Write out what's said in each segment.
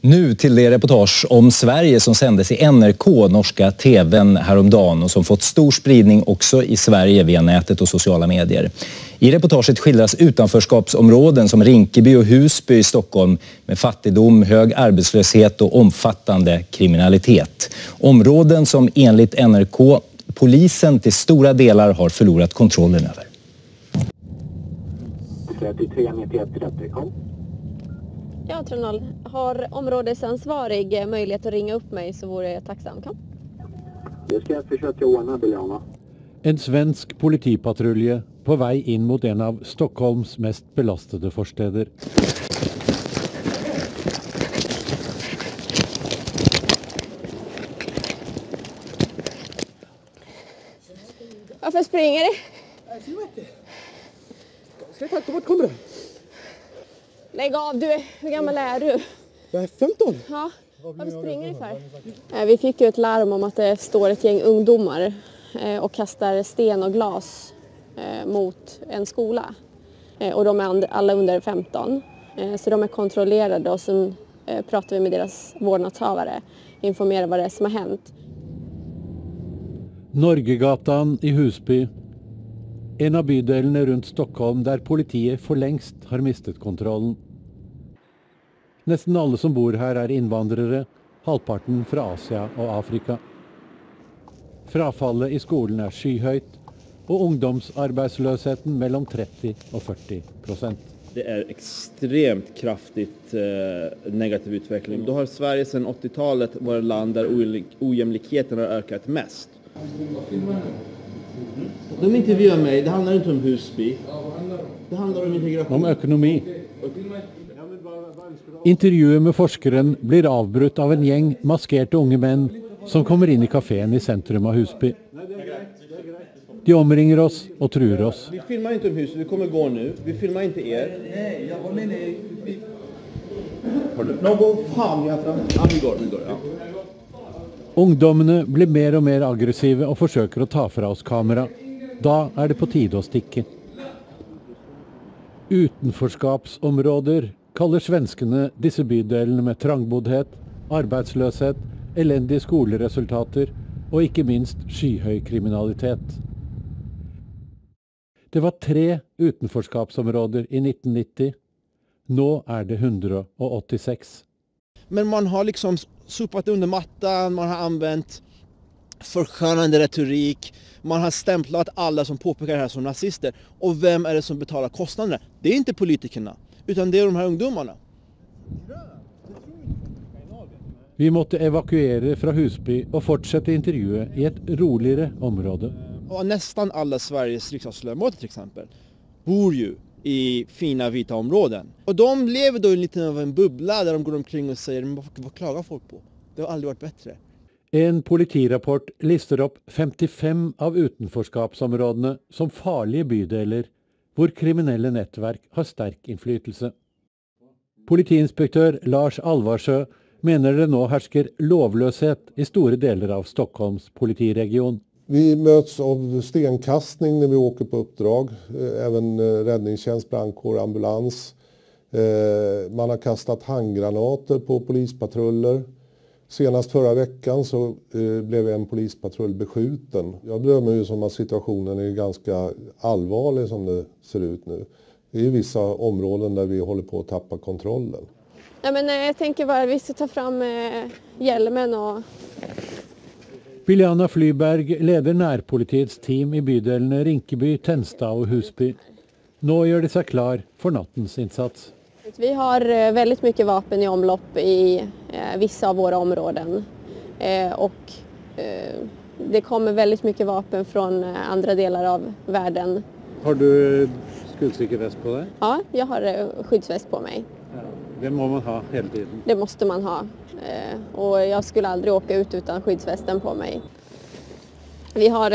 Nu till det reportage om Sverige som sändes i NRK, norska tvn, häromdagen och som fått stor spridning också i Sverige via nätet och sociala medier. I reportaget skildras utanförskapsområden som Rinkeby och Husby i Stockholm med fattigdom, hög arbetslöshet och omfattande kriminalitet. Områden som enligt NRK polisen till stora delar har förlorat kontrollen över. 33 91 30, kom. Ja, 30. Har områdesansvarig möjlighet att ringa upp mig så vore jag tacksam. Kom. Det ska jag försöka ordna, Biljana. En svensk politipatrulje på väg in mot en av Stockholms mest belastade förstäder. Varför springer ni? Ska jag ta vart kommer du? Lägg av, du. Hur gammal är du? Jag är 15. Ja. Varför springer för? Eh, Vi fick ju ett larm om att det står ett gäng ungdomar eh, och kastar sten och glas eh, mot en skola. Och de är alla under 15. Eh, Så de är kontrollerade och sen pratar vi med deras vårdnadshavare. Informerar vad det är som har hänt. Norgegatan i Husby. En av bydelene rundt Stockholm der politiet for lengst har mistet kontrollen. Nesten alle som bor her er innvandrere, halvparten fra Asia og Afrika. Frafallet i skolen er skyhøyt, og ungdomsarbeidsløsheten mellom 30 og 40 prosent. Det är extremt kraftigt eh, negativ utveckling. Då har Sverige sedan 80-talet varit land där ojämlik- ojämlikheten har ökat mest. De intervjuar mig, det handlar inte om Husby. Det handlar om integration. Om økonomi. Intervjuet med forskeren blir avbrutt av en gjeng maskerte unge menn som kommer inn i kafeen i sentrum av Husby. De omringer oss og truer oss. Vi filmar inte om Husby, vi kommer gå nu. Vi filmar inte er. Nå, gå fan Jatra. Ja, vi går, vi går. Ja. Ungdommene blir mer og mer aggressive og forsøker å ta fra oss kamera. Da er det på tide å stikke. Utenforskapsområder kaller svenskene disse bydelene med trangboddhet, arbeidsløshet, elendige skoleresultater og ikke minst skyhøy kriminalitet. Det var tre utenforskapsområder i 1990. Nå er det 186. Men man har liksom sopat under mattan, man har använt förskönande retorik, man har stämplat alla som påpekar det här som nazister. Och vem är det som betalar kostnaderna? Det är inte politikerna, utan det är de här ungdomarna. Vi måtte evakuere fra Husby og fortsette intervjuet i et roligere område. Och nästan alla Sveriges riksdagsledamöter till exempel bor ju i fina vita områden. Och de lever då i lite av en bubbla där de går omkring och säger "Men vad, klagar folk på? Det har aldrig varit bättre. En politirapport lister opp 55 av utenforskapsområdene som farlige bydeler hvor kriminelle nettverk har sterk innflytelse. Politiinspektør Lars Alvarsjø mener det nå hersker lovløshet i store deler av Stockholms politiregion. Vi möts av stenkastning när vi åker på uppdrag. Eh, även eh, räddningstjänst, brandkår, ambulans. Eh, man har kastat handgranater på polispatruller. Senast förra veckan så eh, blev en polispatrull beskjuten. Jag bedömer ju som att situationen är ganska allvarlig som det ser ut nu. Det är vissa områden där vi håller på att tappa kontrollen. Ja, men, eh, jag tänker bara att vi ska ta fram eh, hjälmen och Biljana Flyberg leder nærpolitiets team i bydelene Rinkeby, Tenstad og Husby. Nå gjør de seg klar for nattens innsats. Vi har eh, väldigt mycket vapen i omlopp i eh, vissa av våra områden. Eh, och det kommer väldigt mycket vapen från andra delar av världen. Har du skuddsikker vest på deg? Ja, jag har skyddsväst på mig. Det må man ha hele tiden. Det måste man ha. Och jag skulle aldrig åka ut utan skyddsvästen på mig. Vi har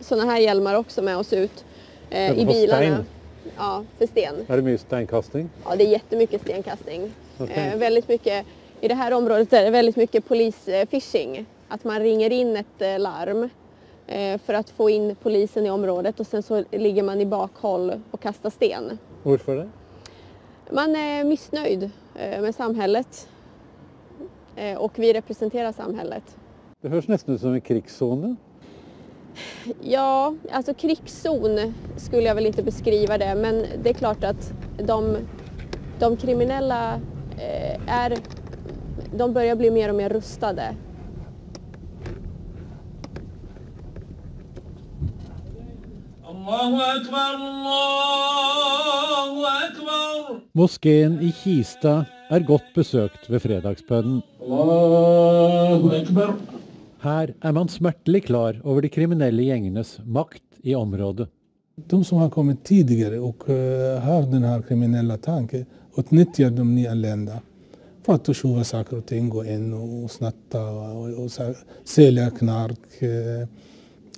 sådana här hjälmar också med oss ut i bilarna. Ja, för sten. Er det mye steinkasting? Ja, det är jättemycket stenkastning. Okej. Eh, väldigt mycket, I det här området är det väldigt mycket polisfishing. Att man ringer in ett eh, larm eh, för att få in polisen i området och sen så ligger man i bakhåll och kastar sten. Hvorfor det? Man är missnöjd eh, med samhället. Eh, och vi representerar samhället. Det hörs nästan som en krigszon. Ja, alltså krigszon skulle jag väl inte beskriva det men det är klart att de, de kriminella eh, är, de börjar bli mer och mer rustade. Moskén i Kista är gott besökt vid fredagsbönen. Här är man smärtligt klar över de kriminella gängernas makt i området. De som har kommit tidigare och uh, har den här kriminella tanken utnyttjar de nyanlända för att tjuva saker och ting, gå in och snatta och, och, sälja knark uh,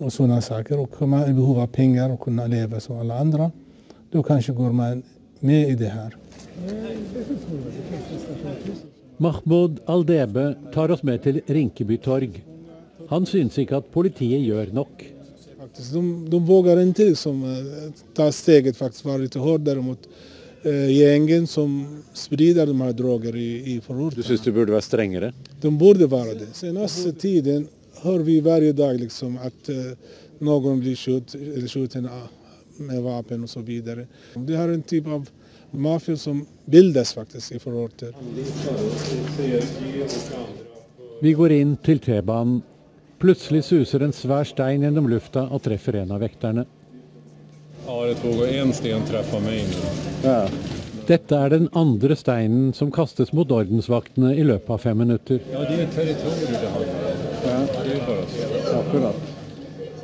och sådana saker. Och man är i behov av pengar och kunna leva som alla andra. Då kanske går man med i det här. Mahmoud Aldebe tar oss med till Rinkeby torg. Han syns inte att politiet gör nog. De, de vågar inte liksom, ta steget faktiskt vara lite hårdare mot eh, gängen som sprider de här droger i, i förorten. Du syns det borde vara strängare? De borde vara det. Senaste tiden hör vi varje dag liksom att eh, någon blir skjut, skjuten med vapen och så vidare. Det här är en typ av maffia som bildas faktiskt i förorter. Vi går in till T-banan. Plötsligt susar en svär stein genom lufta och träffar en av väktarna. Ja, det tog en sten träffa mig nu. Ja. Detta är den andra steinen som kastas mot ordensvakterna i löpet av fem minuter. Ja, det är ett territorium det handlar om. Ja. Det är bara så. Akkurat.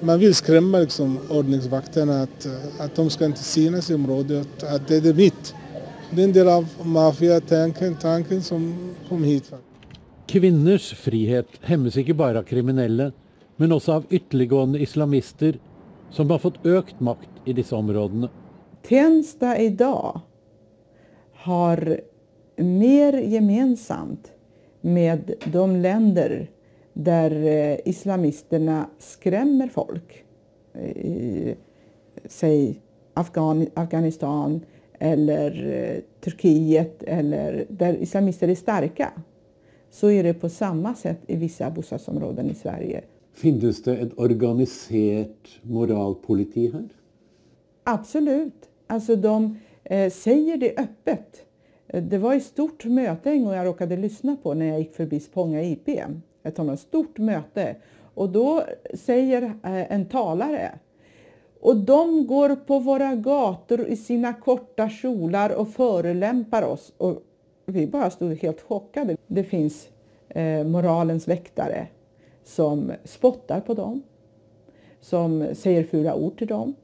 Man vill skrämma liksom ordningsvakterna att, att de ska inte synas i området, att det är mitt. Det är en del av maffiatanken tanken som kom hit. Kvinnors frihet hämmas inte bara av kriminella, men också av ytterliggående islamister som har fått ökt makt i dessa områdena. Tensta idag har mer gemensamt med de länder där eh, islamisterna skrämmer folk. I, säg Afghan, Afghanistan eller eh, Turkiet eller där islamister är starka så är det på samma sätt i vissa bostadsområden i Sverige. Finns det ett organiserat moralpoliti här? Absolut. Alltså de eh, säger det öppet. Det var ett stort möte en gång jag råkade lyssna på när jag gick förbi Spånga IP. Ett stort möte. Och då säger eh, en talare och de går på våra gator i sina korta kjolar och förelämpar oss. Och vi bara stod helt chockade. Det finns eh, moralens väktare som spottar på dem, som säger fula ord till dem,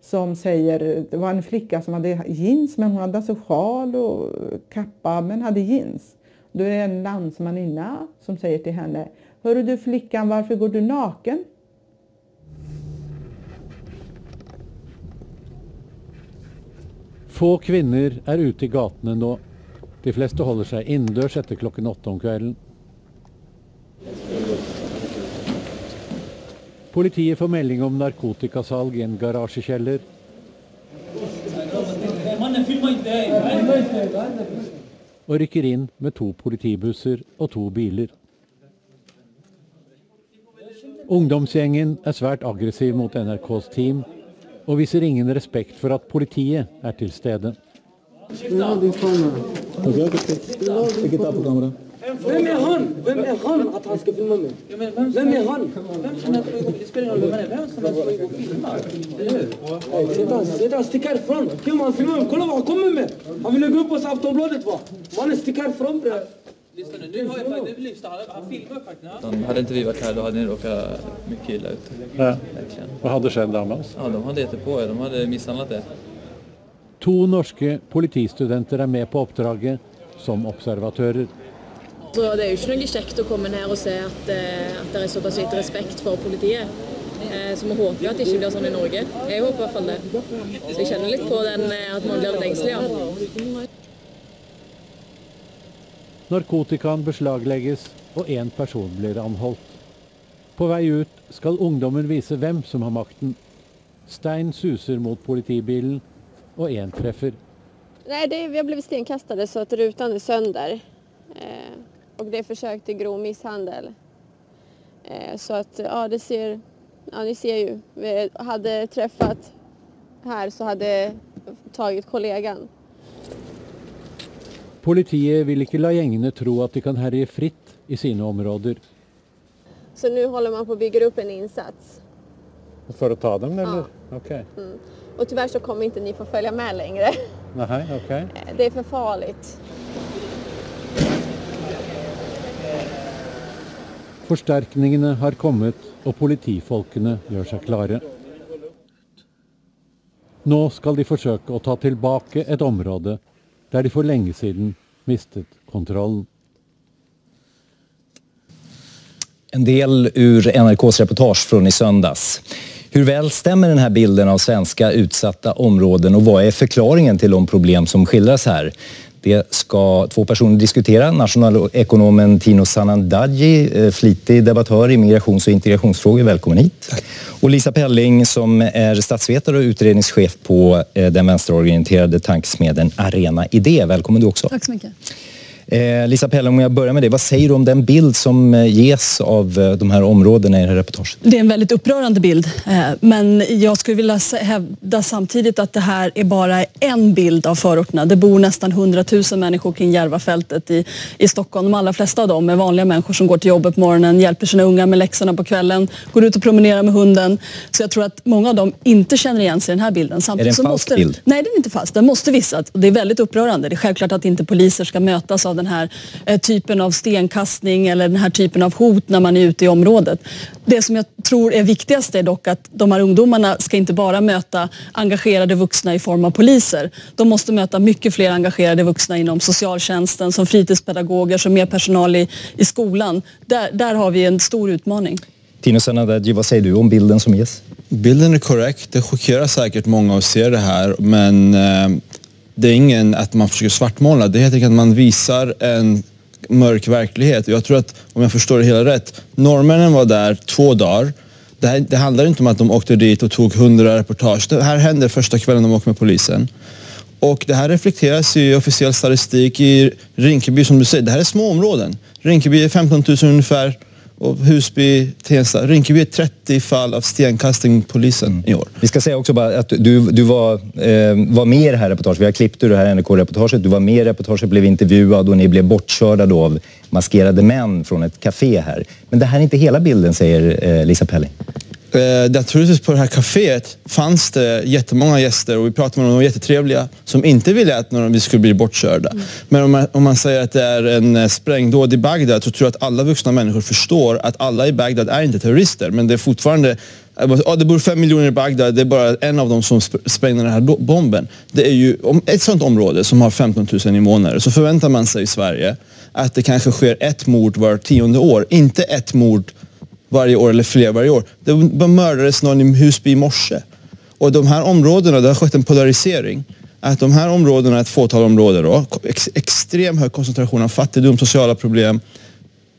som säger, det var en flicka som hade jeans men hon hade alltså sjal och kappa men hade jeans. Då är det en landsmaninna som säger till henne, Hörru du flickan, varför går du naken? Få kvinnor är ute i gatorna nu. De flesta håller sig indörs efter klockan åtta om kvällen. Politiet får melding om narkotikasalg i en garagekällare. Och rycker in med två politibussar och två bilar. Ungdomsgängen är svärt aggressiv mot NRKs team och visar ingen respekt för att politiet är till stede. Ja, vilket är på kamera? Vem är han? Vem är han att han ska filma mig? Vem är han? Vem som helst får gå Det spelar ingen roll vem han är. Vem som helst får gå och filma. Eller hur? Sticker härifrån. Kim han filmar mig. Kolla vad han kommer med. Han ville gå upp hos Aftonbladet va. Mannen sticker härifrån bre. Lyssna nu, nu har jag faktiskt, han, han filmar faktiskt. Hade inte vi varit här då hade ni råkat mycket illa ut. Ja. Verkligen. Vad hade skett annars? Ja, de hade gett på er. De hade misshandlat er. Två norska politistudenter är med på uppdraget som observatörer. Så det er jo ikke noe kjekt å komme her og se at, eh, at det er såpass lite respekt for politiet. Eh, Så vi håper jo at det ikke blir sånn i Norge. Jeg håper i hvert fall det. Så jeg kjenner litt på den, eh, at man blir litt engstelig, ja. Narkotikan beslaglegges och en person blir anholdt. På väg ut ska ungdomen visa vem som har makten. Stein suser mot politibilen och en träffar. Nej, det, vi har blivit stenkastade så att rutan är sönder. Eh, och det är försök till grov misshandel. Eh, så att ja, det ser, ja ni ser ju, vi hade träffat här så hade tagit kollegan. Politiet vill ikke la gjengene tro at de kan herje fritt i sine områder. Så nu håller man på att bygga upp en insats. For å ta dem, eller? Ok. Mm. Och tyvärr så kommer inte ni få följa med längre. Nei, ok. Eh, Det är för farligt. Forsterkningene har kommet, og politifolkene gjør seg klare. Nå skal de forsøke å ta tilbake et område der de for lenge siden mistet kontrollen. En del ur NRKs reportage från i söndags. Hur väl stämmer den här bilden av svenska utsatta områden och vad är förklaringen till de problem som skildras här? Det ska två personer diskutera. Nationalekonomen Tino Sanandaji, eh, flitig debattör i migrations och integrationsfrågor. Välkommen hit. Och Lisa Pelling som är statsvetare och utredningschef på eh, den vänsterorienterade tankesmeden Arena Idé. Välkommen du också. Tack så mycket. Eh, Lisa Pelling, om jag börjar med dig. Vad säger du om den bild som eh, ges av eh, de här områdena i det här reportaget? Det är en väldigt upprörande bild. eh, Men jag skulle vilja hävda samtidigt att det här är bara en bild av förorterna. Det bor nästan 100 000 människor kring Järvafältet i, i Stockholm. De allra flesta av dem är vanliga människor som går till jobbet på morgonen, hjälper sina unga med läxorna på kvällen, går ut och promenerar med hunden. Så jag tror att många av dem inte känner igen sig i den här bilden. Är det en falsk måste, bild? Nej, den är inte falsk. Den måste visas. Det är väldigt upprörande. Det är självklart att inte poliser ska mötas av den här eh, typen av stenkastning eller den här typen av hot när man är ute i området. Det som jag tror är viktigast är dock att de här ungdomarna ska inte bara möta engagerade vuxna i form av poliser. De måste möta mycket fler engagerade vuxna inom socialtjänsten, som fritidspedagoger, som mer personal i, i skolan. Där, där har vi en stor utmaning. Tino Sanandaji, vad säger du om bilden som ges? Bilden är korrekt. Det chockerar säkert många att se det här men eh, det är ingen att man försöker svartmåla. Det är helt enkelt att man visar en mörk verklighet. Jag tror att, om jag förstår det hela rätt, norrmännen var där två dagar. Det, här, det handlar inte om att de åkte dit och tog hundra reportage. Det här hände första kvällen de åkte med polisen. Och det här reflekteras i officiell statistik i Rinkeby som du säger. Det här är små områden. Rinkeby är 15 000 ungefär och Husby, Tensta. Rinkeby är 30 fall av stenkastning polisen i år. Vi ska säga också bara att du, du var, eh, var med i det här reportaget. Vi har klippt ur det här NRK-reportaget. Du var med i reportaget, blev intervjuad och ni blev bortkörda då av maskerade män från ett café här. Men det här är inte hela bilden, säger eh, Lisa Pelling. Eh, naturligtvis på det här kaféet fanns det jättemånga gäster och vi pratade med dem, de var jättetrevliga, som inte ville att vi skulle bli bortkörda. Men om man, om man säger att det är en eh, sprängdåd i Bagdad så tror jag att alla vuxna människor förstår att alla i Bagdad är inte terrorister, men det är fortfarande Ja, det bor fem miljoner i Bagdad, det är bara en av dem som sp- sprängde den här bomben. Det är ju ett sånt område som har 15 000 invånare så förväntar man sig i Sverige att det kanske sker ett mord var tionde år, inte ett mord varje år eller fler varje år. Det mördades någon i Husby i morse. Och de här områdena, det har skett en polarisering. Att de här områdena, ett fåtal områden då, ex, extrem hög koncentration av fattigdom, sociala problem,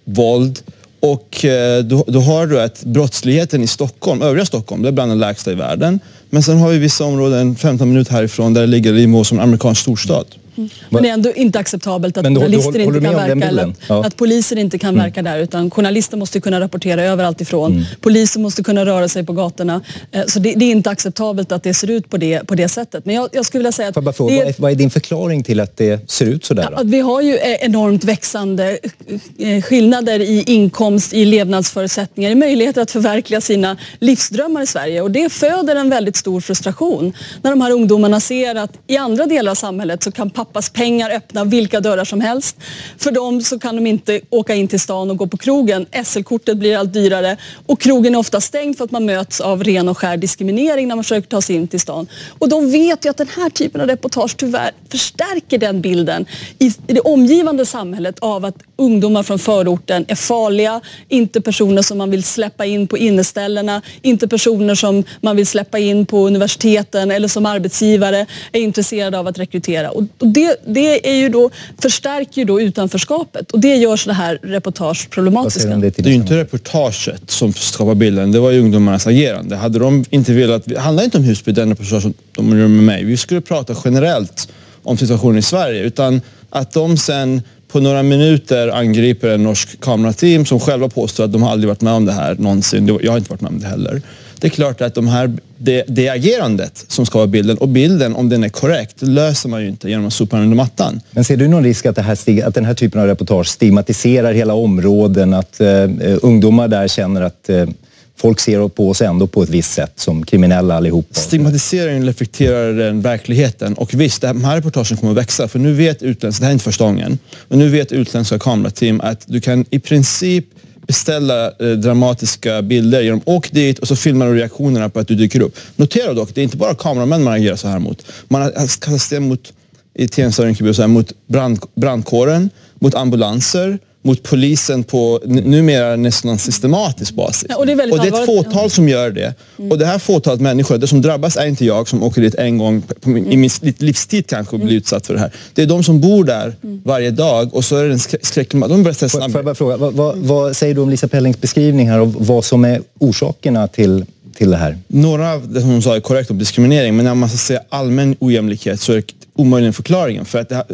våld. Och eh, då, då har du att brottsligheten i Stockholm, övriga Stockholm, det är bland de lägsta i världen. Men sen har vi vissa områden 15 minuter härifrån där det ligger i nivå som en amerikansk storstad. Men det är ändå inte acceptabelt att Men journalister håller- inte håller kan verka eller att, Ja. att poliser inte kan verka där utan journalister måste kunna rapportera överallt ifrån. Mm. Poliser måste kunna röra sig på gatorna. Eh, Så det, det är inte acceptabelt att det ser ut på det, på det sättet. Men jag, jag skulle vilja säga att fråga, det vad, är, din förklaring till att det ser ut sådär? Att vi har ju eh, enormt växande eh, skillnader i inkomst, i levnadsförutsättningar, i möjligheter att förverkliga sina livsdrömmar i Sverige. Och det föder en väldigt stor frustration när de här ungdomarna ser att i andra delar av samhället så kan pappas pengar öppna vilka dörrar som helst. För dem så kan de inte åka in till stan och gå på krogen. SL-kortet blir allt dyrare och krogen är ofta stängd för att man möts av ren och skär diskriminering när man försöker ta sig in till stan. Och de vet ju att den här typen av reportage tyvärr förstärker den bilden i, det omgivande samhället av att ungdomar från förorten är farliga, inte personer som man vill släppa in på inneställena, inte personer som man vill släppa in på universiteten eller som arbetsgivare är intresserade av att rekrytera. Och och det, det är ju då, förstärker ju då utanförskapet och det gör sådana här reportage problematiska. Det är ju inte reportaget som skapar bilden, det var ju ungdomarnas agerande. Hade de inte velat, det handlar inte om Husby, den reportage som de gör med mig. Vi skulle prata generellt om situationen i Sverige. Utan att de sen på några minuter angriper en norsk kamerateam som själva påstår att de har aldrig varit med om det här någonsin. Jag har inte varit med om det heller. Det är klart att de här, det, det agerandet som ska vara bilden och bilden om den är korrekt löser man ju inte genom att sopa den under mattan. Men ser du någon risk att, här, att den här typen av reportage stigmatiserar hela områden? Att eh, ungdomar där känner att eh, folk ser på oss ändå på ett visst sätt som kriminella allihopa? Stigmatiseringen reflekterar den verkligheten och visst, de här reportagen kommer att växa för nu vet utländska, det här är inte första gången, men nu vet utländska kamerateam att du kan i princip beställa eh, dramatiska bilder genom åk dit och så filmar du reaktionerna på att du dyker upp. Notera dock, det är inte bara kameramän man agerar så här mot. Man har kastat sten mot, i Tensta och Rinkeby, mot brand, brandkåren, mot ambulanser, mot polisen på numera nästan systematisk basis. Ja, och det är och det är ett fåtal som gör det. Och det här fåtalet människor, det som drabbas är inte jag som åker dit en gång på min, i min livstid kanske och blir utsatt för det här. Det är de som bor där varje dag och så är det en skrä- skräck... De börjar säga Får, får jag snabbt. bara fråga, vad, vad, vad säger du om Lisa Pellings beskrivning här av vad som är orsakerna till, till det här? Några av det som hon sa är korrekt om diskriminering men när man ska säga allmän ojämlikhet så är det omöjligen förklaringen för att det här,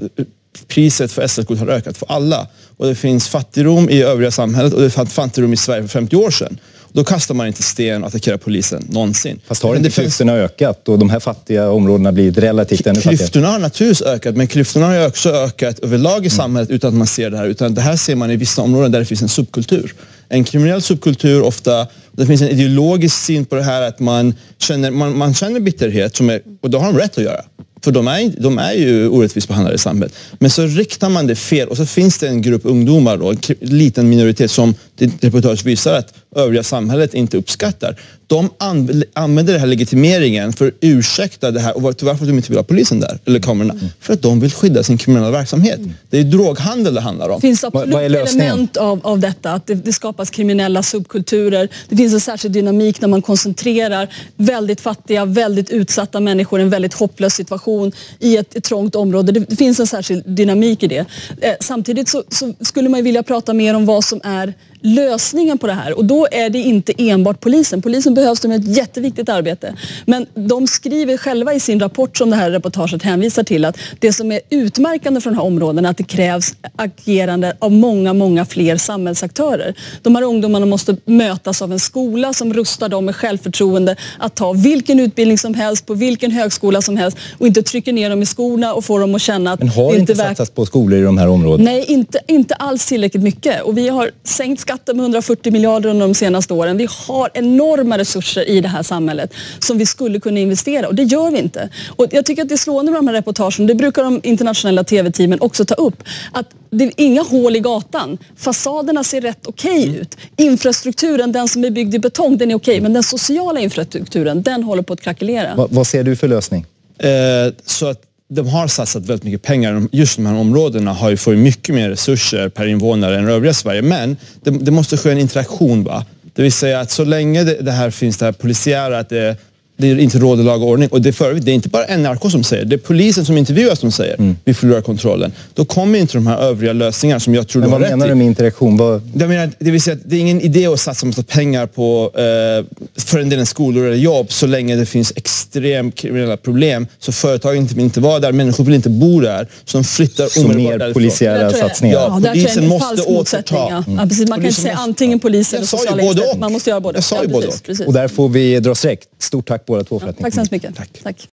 priset för SL-kort har ökat för alla och det finns fattigdom i övriga samhället och det fanns fattigdom i Sverige för 50 år sedan. Då kastar man inte sten och attackerar polisen någonsin. Fast har inte klyftorna ökat och de här fattiga områdena blivit relativt ännu fattigare? Klyftorna har naturligtvis ökat, men klyftorna har också ökat överlag i samhället utan att man ser det här. Utan det här ser man i vissa områden där det finns en subkultur. En kriminell subkultur ofta, det finns en ideologisk syn på det här att man känner, man, man känner bitterhet, som är, och det har de rätt att göra. För de är, de är ju orättvist behandlade i samhället. Men så riktar man det fel och så finns det en grupp ungdomar, då, en liten minoritet som det reportage visar att övriga samhället inte uppskattar. De an- använder den här legitimeringen för att ursäkta det här och var- varför de inte vill ha polisen där, eller kamerorna. För att de vill skydda sin kriminella verksamhet. Det är droghandel det handlar om. Det finns absolut element av, av detta, att det, det skapas kriminella subkulturer. Det finns en särskild dynamik när man koncentrerar väldigt fattiga, väldigt utsatta människor i en väldigt hopplös situation i ett, ett trångt område. Det, det finns en särskild dynamik i det. Eh, samtidigt så, så skulle man ju vilja prata mer om vad som är lösningen på det här och då är det inte enbart polisen. Polisen behövs, de gör ett jätteviktigt arbete. Men de skriver själva i sin rapport som det här reportaget hänvisar till att det som är utmärkande för de här områdena är att det krävs agerande av många, många fler samhällsaktörer. De här ungdomarna måste mötas av en skola som rustar dem med självförtroende att ta vilken utbildning som helst på vilken högskola som helst och inte trycker ner dem i skorna och får dem att känna att Men har det inte satsats på skolor i de här områdena? Nej, inte, inte alls tillräckligt mycket. Och vi har sänkt skatten med 140 miljarder under de senaste åren. Vi har enorma resurser i det här samhället som vi skulle kunna investera och det gör vi inte. Och jag tycker att det är slående med de här reportagen, det brukar de internationella tv-teamen också ta upp, att det är inga hål i gatan. Fasaderna ser rätt okej ut. Infrastrukturen, den som är byggd i betong, den är okej. Men den sociala infrastrukturen, den håller på att krackelera. Vad, vad ser du för lösning? Eh, så att de har satsat väldigt mycket pengar. Just de här områdena har ju fått mycket mer resurser per invånare än övriga Sverige. Men det, det måste ske en interaktion. Va? Det vill säga att så länge det, det här finns det här polisiära, att det, det inte råder lag och ordning. Och det, är för, det är inte bara NRK som säger, det är polisen som intervjuas som säger vi förlorar kontrollen. Då kommer inte de här övriga lösningarna som jag tror Men du har vad rätt menar i. du med interaktion? Vad, Jag menar, det vill säga att det är ingen idé att satsa massa pengar på eh, för en del skolor eller jobb så länge det finns extremt kriminella problem. Så företagen inte vill inte vara där, människor vill inte bo där. Så de flyttar Så omedelbart mer därifrån. polisiära satsningar? Ja, polisen är en måste motsättning. Ja. återta. Ja, precis. Man kan inte Polisen säga måste- antingen polis eller Jag sa ju sociala både och. Man måste göra både. Jag sa ju ja, både och. precis. Och där får vi dra streck. Stort tack båda två för att ni Tack så hemskt mycket. Tack.